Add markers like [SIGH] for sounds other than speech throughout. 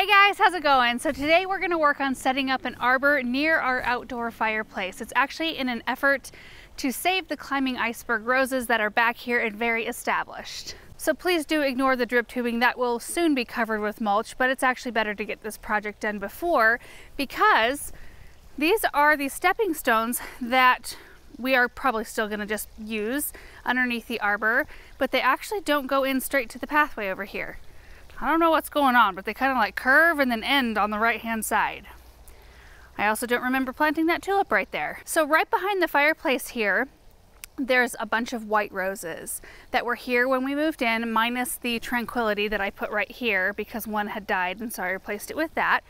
Hey guys, how's it going? So today we're gonna work on setting up an arbor near our outdoor fireplace. It's actually in an effort to save the climbing iceberg roses that are back here and very established. So please do ignore the drip tubing that will soon be covered with mulch, but it's actually better to get this project done before because these are the stepping stones that we are probably still gonna just use underneath the arbor, but they actually don't go in straight to the pathway over here. I don't know what's going on, but they kind of like curve and then end on the right hand side. I also don't remember planting that tulip right there. So right behind the fireplace here, there's a bunch of white roses that were here when we moved in, minus the tranquility that I put right here because one had died and so I replaced it with that.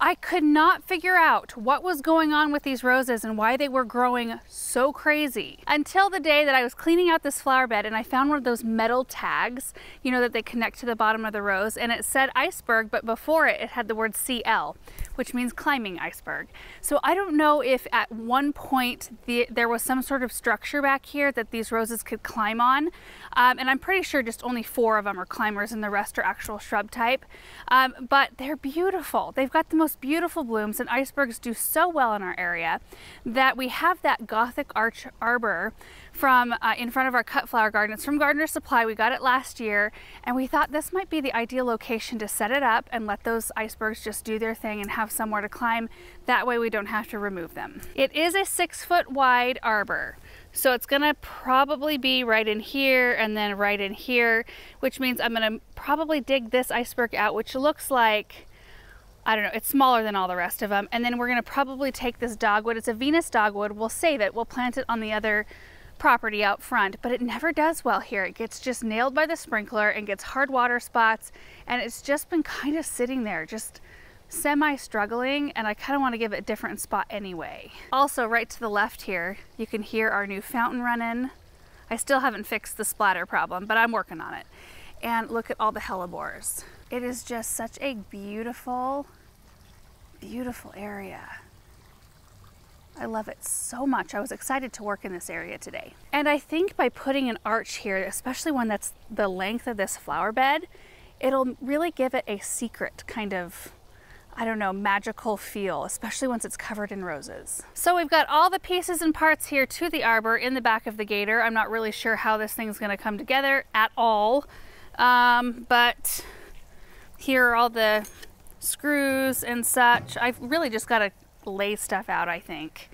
I could not figure out what was going on with these roses and why they were growing so crazy until the day that I was cleaning out this flower bed and I found one of those metal tags, you know, that they connect to the bottom of the rose and it said iceberg, but before it, it had the word CL, which means climbing iceberg. So I don't know if at one point the, there was some sort of structure back here that these roses could climb on. Um, and I'm pretty sure just only four of them are climbers and the rest are actual shrub type. Um, but they're beautiful. They've got the most most beautiful blooms and icebergs do so well in our area that we have that Gothic arch arbor from uh, in front of our cut flower garden. It's from Gardener Supply. We got it last year and we thought this might be the ideal location to set it up and let those icebergs just do their thing and have somewhere to climb. That way we don't have to remove them. It is a six foot wide arbor. So it's gonna probably be right in here and then right in here, which means I'm gonna probably dig this iceberg out, which looks like I don't know, it's smaller than all the rest of them. And then we're gonna probably take this dogwood, it's a Venus dogwood, we'll save it, we'll plant it on the other property out front, but it never does well here. It gets just nailed by the sprinkler and gets hard water spots, and it's just been kind of sitting there, just semi-struggling, and I kind of want to give it a different spot anyway. Also, right to the left here, you can hear our new fountain running. I still haven't fixed the splatter problem, but I'm working on it. And look at all the hellebores. It is just such a beautiful beautiful area. I love it so much. I was excited to work in this area today. And I think by putting an arch here, especially one that's the length of this flower bed, it'll really give it a secret kind of, I don't know, magical feel, especially once it's covered in roses. So we've got all the pieces and parts here to the arbor in the back of the gator. I'm not really sure how this thing's gonna come together at all, um, but here are all the screws and such. I've really just got to lay stuff out, I think,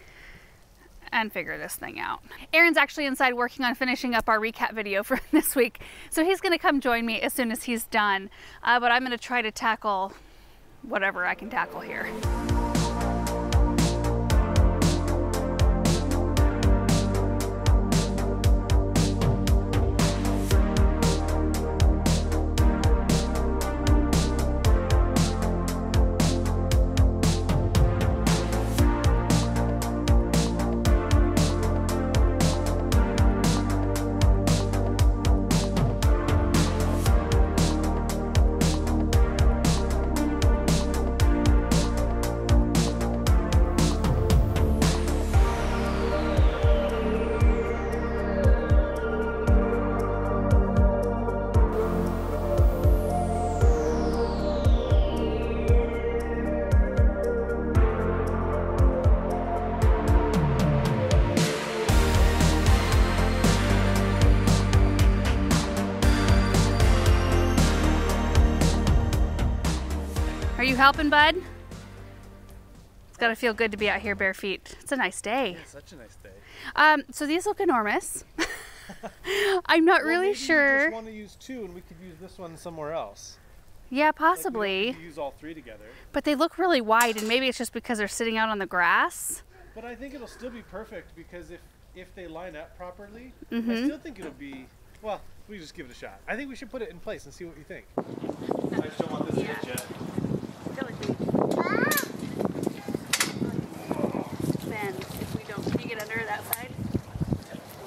and figure this thing out. Aaron's actually inside working on finishing up our recap video for [LAUGHS] this week, so he's going to come join me as soon as he's done. Uh, but I'm going to try to tackle whatever I can tackle here. You helping, bud? It's gotta feel good to be out here bare feet. It's a nice day. Yeah, such a nice day. Um, so these look enormous. [LAUGHS] I'm not well, really sure. Just want to use two, and we could use this one somewhere else. Yeah, Like, possibly. have use all three together. but they look really wide, and maybe it's just because they're sitting out on the grass. But I think it'll still be perfect because if if they line up properly, I Mhm. still think it'll be. Well, we just give it a shot. I think we should put it in place and see what you think. I just don't want this to hit yet. Then, if we don't, can you get under that side?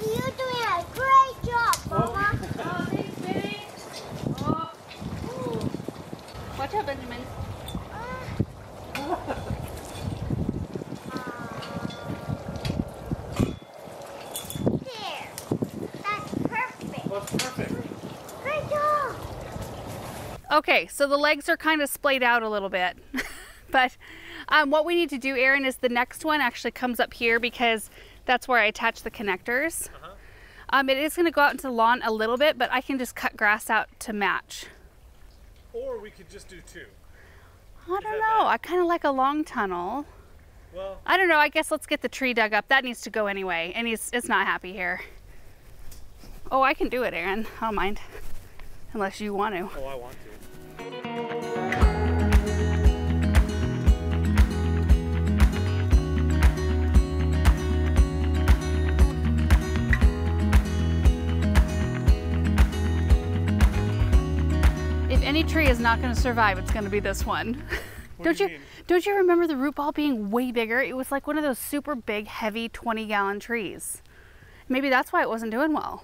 You're doing a great job, Mama. Oh, thanks, baby. Oh. Ooh. Watch out, Benjamin. There. That's perfect. Well, it's perfect. Great job. Okay, so the legs are kind of splayed out a little bit. [LAUGHS] but um, what we need to do, Aaron, is the next one actually comes up here because that's where I attach the connectors. Uh -huh. um, it is going to go out into the lawn a little bit, but I can just cut grass out to match. Or we could just do two. I don't know. Bad? I kind of like a long tunnel. Well, I don't know. I guess let's get the tree dug up. That needs to go anyway, and he's it's not happy here. Oh, I can do it, Aaron. I don't mind. Unless you want to. Oh, I want to. If any tree is not going to survive, it's going to be this one. [LAUGHS] don't do you, you don't you remember the root ball being way bigger? It was like one of those super big, heavy 20 gallon trees. Maybe that's why it wasn't doing well.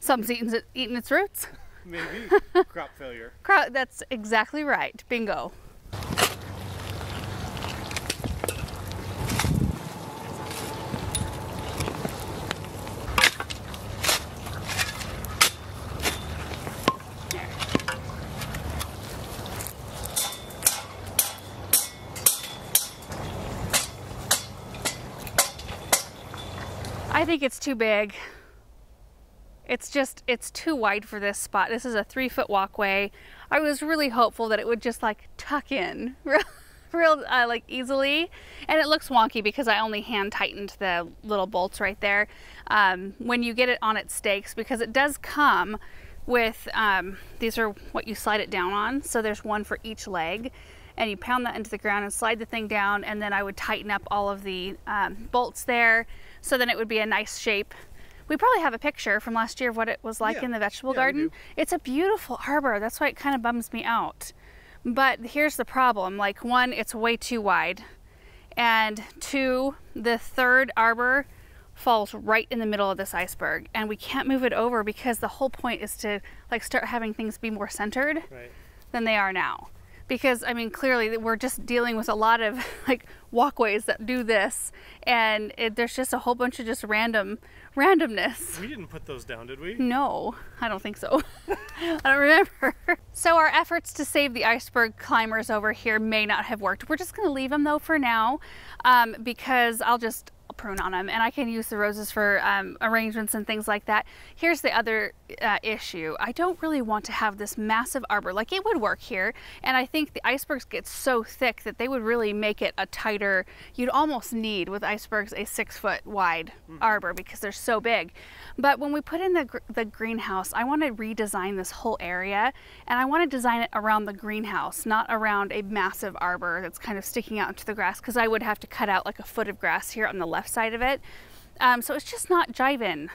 Something's eating, eating its roots. [LAUGHS] Maybe. [LAUGHS] Crop failure. Crop, that's exactly right. Bingo. I think it's too big. It's just, it's too wide for this spot. This is a three foot walkway. I was really hopeful that it would just like tuck in [LAUGHS] real, real uh, like easily. And it looks wonky because I only hand tightened the little bolts right there. Um, when you get it on its stakes, because it does come with, um, these are what you slide it down on. So there's one for each leg and you pound that into the ground and slide the thing down and then I would tighten up all of the um, bolts there so then it would be a nice shape. We probably have a picture from last year of what it was like yeah. in the vegetable yeah, garden. It's a beautiful arbor. That's why it kind of bums me out. But here's the problem. Like one, it's way too wide. And two, the third arbor falls right in the middle of this iceberg and we can't move it over because the whole point is to like start having things be more centered right. than they are now because I mean clearly we're just dealing with a lot of [LAUGHS] like walkways that do this and it, there's just a whole bunch of just random randomness. We didn't put those down, did we? No, I don't think so. [LAUGHS] I don't remember. So our efforts to save the iceberg climbers over here may not have worked. We're just gonna leave them though for now um, because I'll just prune on them and I can use the roses for um, arrangements and things like that. Here's the other uh, issue. I don't really want to have this massive arbor. Like it would work here and I think the icebergs get so thick that they would really make it a tighter, you'd almost need with icebergs a six foot wide mm arbor because they're so big. But when we put in the, gr the greenhouse, I want to redesign this whole area and I want to design it around the greenhouse, not around a massive arbor that's kind of sticking out into the grass because I would have to cut out like a foot of grass here on the left side of it. Um, so it's just not jiving.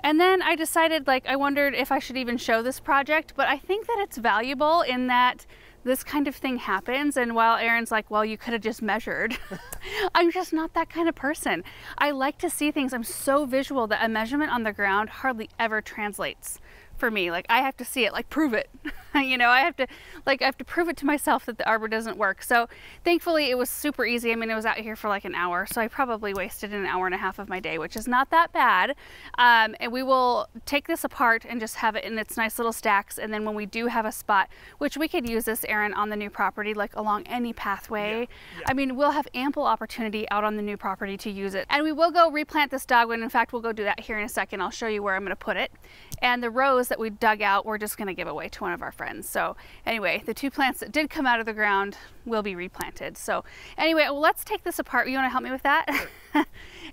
And then I decided, like, I wondered if I should even show this project, but I think that it's valuable in that this kind of thing happens. And while Aaron's like, well, you could have just measured, [LAUGHS] I'm just not that kind of person. I like to see things. I'm so visual that a measurement on the ground hardly ever translates for me. Like I have to see it, like prove it. [LAUGHS] you know, I have to like I have to prove it to myself that the arbor doesn't work. So thankfully it was super easy. I mean, it was out here for like an hour, so I probably wasted an hour and a half of my day, which is not that bad. Um, and we will take this apart and just have it in its nice little stacks. And then when we do have a spot, which we could use this, Aaron, on the new property, like along any pathway. Yeah. Yeah. I mean, we'll have ample opportunity out on the new property to use it. And we will go replant this dogwood. In fact, we'll go do that here in a second. I'll show you where I'm going to put it. And the rose that we dug out, we're just gonna give away to one of our friends. So anyway, the two plants that did come out of the ground will be replanted. So anyway, well, let's take this apart. You wanna help me with that? [LAUGHS]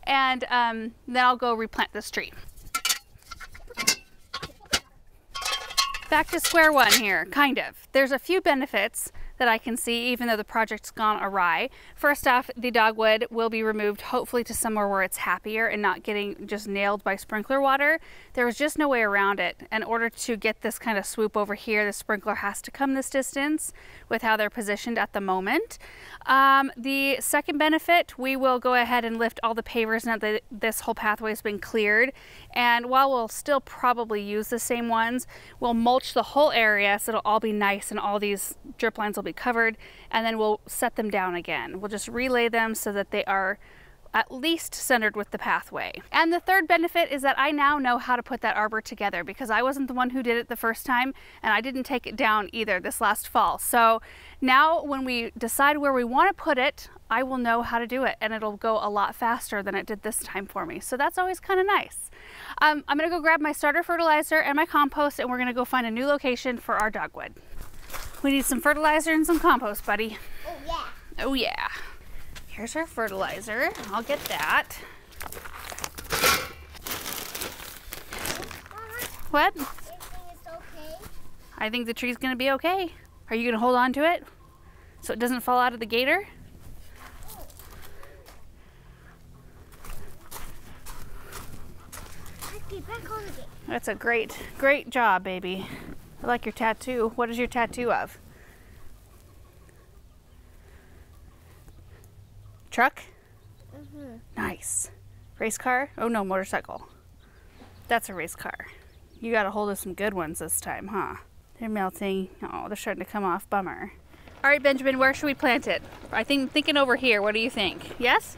and um, then I'll go replant this tree. Back to square one here, kind of. There's a few benefits that I can see even though the project's gone awry. First off, the dogwood will be removed hopefully to somewhere where it's happier and not getting just nailed by sprinkler water. There was just no way around it. In order to get this kind of swoop over here, the sprinkler has to come this distance with how they're positioned at the moment. Um, the second benefit, we will go ahead and lift all the pavers now that this whole pathway has been cleared. And while we'll still probably use the same ones, we'll mulch the whole area so it'll all be nice and all these drip lines will be covered. And then we'll set them down again. We'll just relay them so that they are at least centered with the pathway. And the third benefit is that I now know how to put that arbor together because I wasn't the one who did it the first time and I didn't take it down either this last fall. So now when we decide where we want to put it, I will know how to do it and it'll go a lot faster than it did this time for me. So that's always kind of nice. Um, I'm gonna go grab my starter fertilizer and my compost and we're gonna go find a new location for our dogwood. We need some fertilizer and some compost, buddy. Oh, yeah. Oh yeah. Here's our fertilizer. I'll get that. What? Okay. I think the tree's gonna be okay. Are you gonna hold on to it so it doesn't fall out of the gator? Back on again. That's a great, great job, baby. I like your tattoo. What is your tattoo of? Truck? Mm-hmm. Nice. Race car? Oh no, motorcycle. That's a race car. You got a hold of some good ones this time, huh? They're melting. Oh, they're starting to come off. Bummer. All right, Benjamin, where should we plant it? I think thinking over here. What do you think? Yes?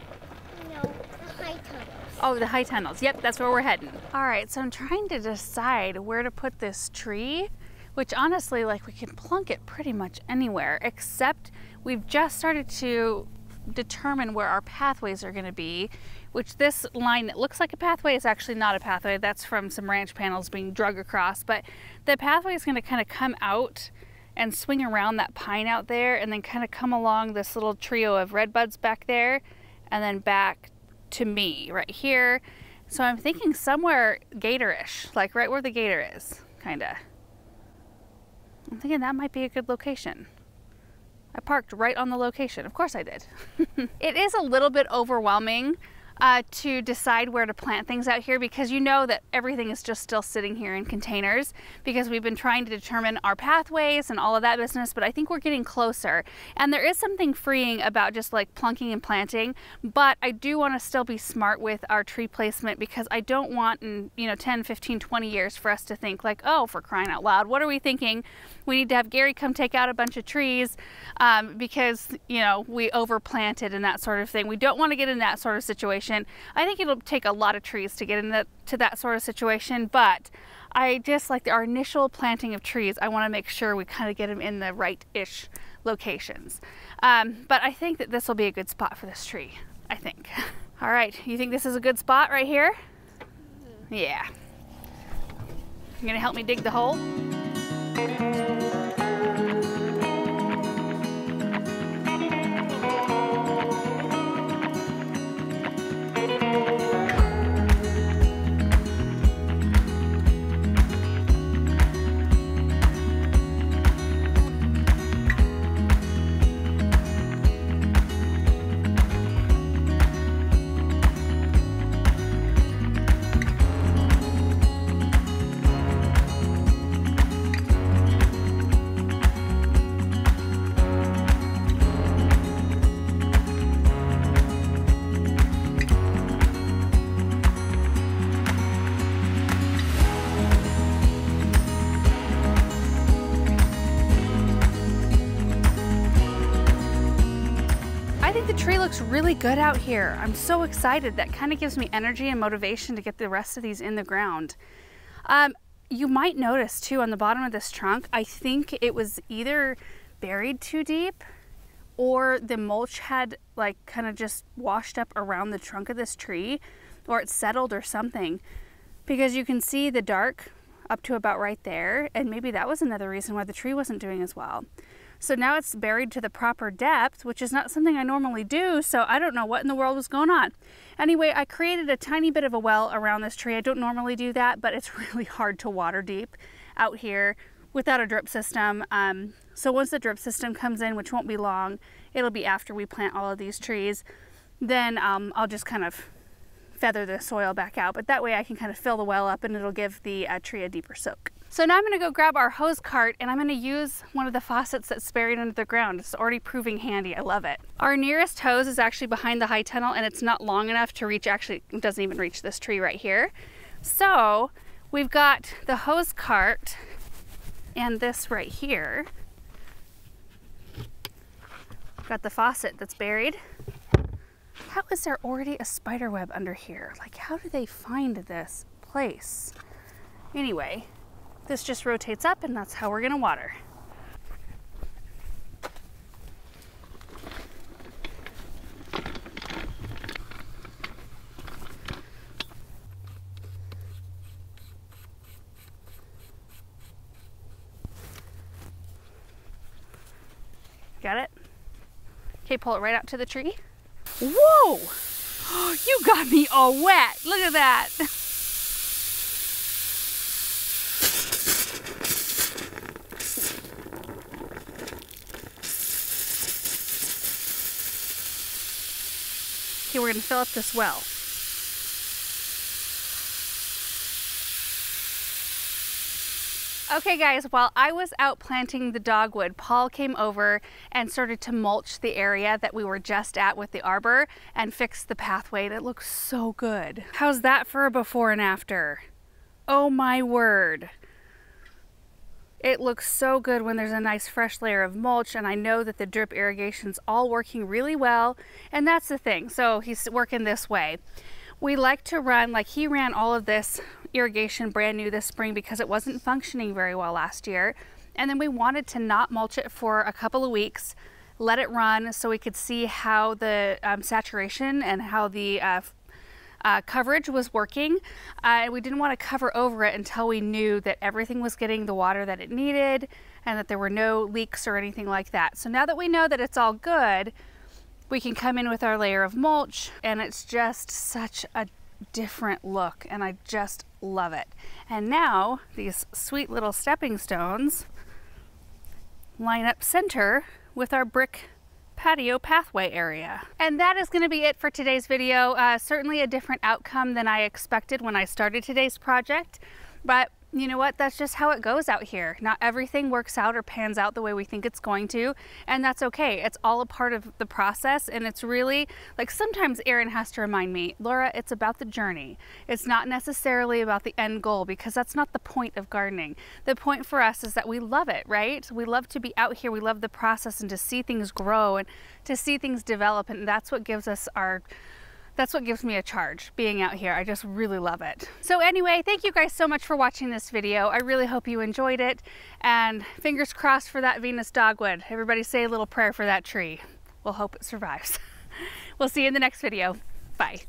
No, the high tunnels. Oh, the high tunnels. Yep, that's where we're heading. All right, so I'm trying to decide where to put this tree, which honestly, like we can plunk it pretty much anywhere, except we've just started to determine where our pathways are going to be, which this line that looks like a pathway is actually not a pathway. That's from some ranch panels being drug across, but the pathway is going to kind of come out and swing around that pine out there and then kind of come along this little trio of red buds back there and then back to me right here. So I'm thinking somewhere gatorish, like right where the gator is, kind of. I'm thinking that might be a good location. I parked right on the location. Of course I did. [LAUGHS] it is a little bit overwhelming uh, to decide where to plant things out here because you know that everything is just still sitting here in containers because we've been trying to determine our pathways and all of that business, but I think we're getting closer. And there is something freeing about just like plunking and planting, but I do want to still be smart with our tree placement because I don't want in, you know, 10, 15, 20 years for us to think like, oh, for crying out loud, what are we thinking? We need to have Gary come take out a bunch of trees um, because, you know, we overplanted and that sort of thing. We don't want to get in that sort of situation. I think it'll take a lot of trees to get into to that sort of situation, but I just like our initial planting of trees, I want to make sure we kind of get them in the right-ish locations. Um, but I think that this will be a good spot for this tree, I think. [LAUGHS] All right, you think this is a good spot right here? Yeah. You gonna help me dig the hole? Looks really good out here. I'm so excited. That kind of gives me energy and motivation to get the rest of these in the ground. Um, you might notice too on the bottom of this trunk, I think it was either buried too deep or the mulch had like kind of just washed up around the trunk of this tree or it settled or something because you can see the dark up to about right there and maybe that was another reason why the tree wasn't doing as well. So now it's buried to the proper depth, which is not something I normally do, so I don't know what in the world was going on. Anyway, I created a tiny bit of a well around this tree. I don't normally do that, but it's [LAUGHS] really hard to water deep out here without a drip system. Um, so once the drip system comes in, which won't be long, it'll be after we plant all of these trees, then um, I'll just kind of feather the soil back out. But that way I can kind of fill the well up and it'll give the uh, tree a deeper soak. So now I'm gonna go grab our hose cart and I'm gonna use one of the faucets that's buried under the ground. It's already proving handy, I love it. Our nearest hose is actually behind the high tunnel and it's not long enough to reach, actually it doesn't even reach this tree right here. So we've got the hose cart and this right here. Got the faucet that's buried. how is there already a spider web under here? Like, how do they find this place? Anyway, this just rotates up and that's how we're gonna water. Got it? Okay, pull it right out to the tree. Whoa! [GASPS] You got me all wet. Look at that. [LAUGHS] We're gonna fill up this well. Okay guys, while I was out planting the dogwood, Paul came over and started to mulch the area that we were just at with the arbor and fixed the pathway it looks so good. How's that for a before and after? Oh my word. It looks so good when there's a nice fresh layer of mulch and I know that the drip irrigation's all working really well and that's the thing. So he's working this way. We like to run, like he ran all of this irrigation brand new this spring because it wasn't functioning very well last year. And then we wanted to not mulch it for a couple of weeks, let it run so we could see how the um, saturation and how the uh, uh, coverage was working. Uh, we didn't want to cover over it until we knew that everything was getting the water that it needed and that there were no leaks or anything like that. So now that we know that it's all good, we can come in with our layer of mulch and it's just such a different look and I just love it. And now these sweet little stepping stones line up center with our brick patio pathway area. And that is going to be it for today's video. Uh, certainly a different outcome than I expected when I started today's project, but you know what? That's just how it goes out here. Not everything works out or pans out the way we think it's going to, and that's okay. It's all a part of the process, and it's really like sometimes Aaron has to remind me, Laura, it's about the journey. It's not necessarily about the end goal because that's not the point of gardening. The point for us is that we love it, right? We love to be out here, we love the process and to see things grow and to see things develop, and that's what gives us our that's what gives me a charge being out here. I just really love it. So anyway, thank you guys so much for watching this video. I really hope you enjoyed it and fingers crossed for that Venus dogwood. Everybody say a little prayer for that tree. We'll hope it survives. [LAUGHS] we'll see you in the next video. Bye.